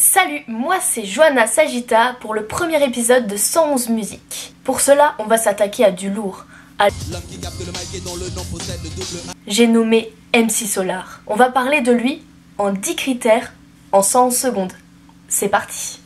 Salut, moi c'est Joanna Sagita pour le premier épisode de 111 musiques. Pour cela, on va s'attaquer à du lourd. À... J'ai nommé MC Solar. On va parler de lui en 10 critères en 111 secondes. C'est parti.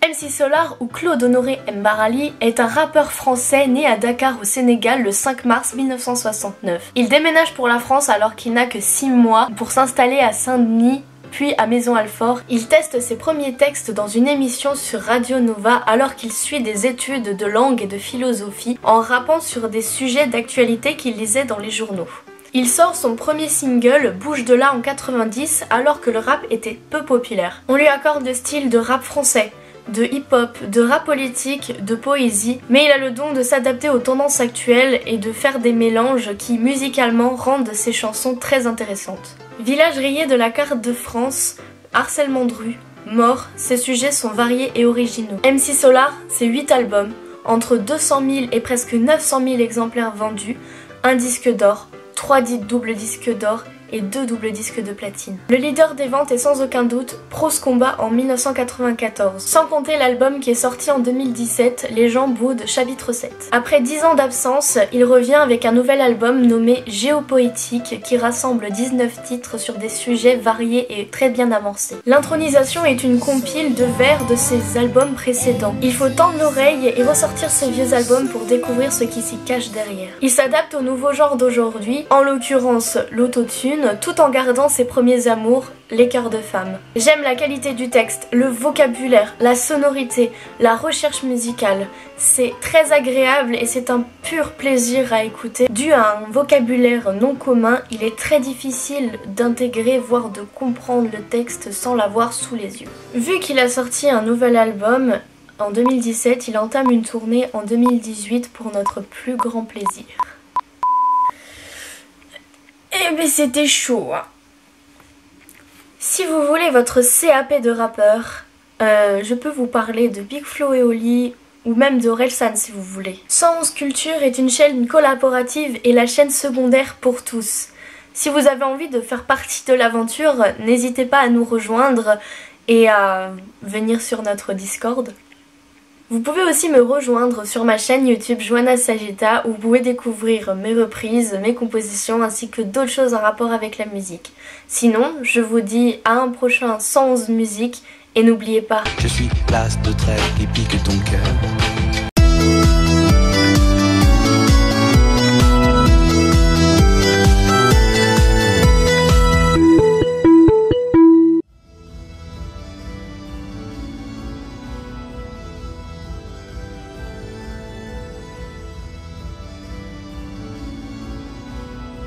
C'est MC Solar ou Claude Honoré Mbarali est un rappeur français né à Dakar au Sénégal le 5 mars 1969. Il déménage pour la France alors qu'il n'a que 6 mois pour s'installer à Saint-Denis puis à Maison-Alfort, il teste ses premiers textes dans une émission sur Radio Nova alors qu'il suit des études de langue et de philosophie en rappant sur des sujets d'actualité qu'il lisait dans les journaux. Il sort son premier single, Bouge de là en 90, alors que le rap était peu populaire. On lui accorde le style de rap français, de hip-hop, de rap politique, de poésie, mais il a le don de s'adapter aux tendances actuelles et de faire des mélanges qui musicalement rendent ses chansons très intéressantes. Village rayé de la carte de France, harcèlement de rue, mort, ses sujets sont variés et originaux. MC Solar, c'est 8 albums, entre 200 000 et presque 900 000 exemplaires vendus, un disque d'or, 3 doubles disques d'or et deux doubles disques de platine. Le leader des ventes est sans aucun doute Prose Combat en 1994, sans compter l'album qui est sorti en 2017, Les gens Boud chapitre 7. Après 10 ans d'absence, il revient avec un nouvel album nommé Géopoétique qui rassemble 19 titres sur des sujets variés et très bien avancés. L'intronisation est une compile de vers de ses albums précédents. Il faut tendre l'oreille et ressortir ses vieux albums pour découvrir ce qui s'y cache derrière. Il s'adapte au nouveau genre d'aujourd'hui, en l'occurrence l'autotune, tout en gardant ses premiers amours, les cœurs de femme. J'aime la qualité du texte, le vocabulaire, la sonorité, la recherche musicale. C'est très agréable et c'est un pur plaisir à écouter. Dû à un vocabulaire non commun, il est très difficile d'intégrer voire de comprendre le texte sans l'avoir sous les yeux. Vu qu'il a sorti un nouvel album, en 2017, il entame une tournée en 2018 pour notre plus grand plaisir. Eh ben c'était chaud. Hein. Si vous voulez votre CAP de rappeur, euh, je peux vous parler de Big Flo et Oli ou même de Orelsan si vous voulez. 111 Culture est une chaîne collaborative et la chaîne secondaire pour tous. Si vous avez envie de faire partie de l'aventure, n'hésitez pas à nous rejoindre et à venir sur notre Discord. Vous pouvez aussi me rejoindre sur ma chaîne YouTube Joanna Sagita où vous pouvez découvrir mes reprises, mes compositions ainsi que d'autres choses en rapport avec la musique. Sinon, je vous dis à un prochain 111 musique et n'oubliez pas... Je suis place de trêve qui pique ton.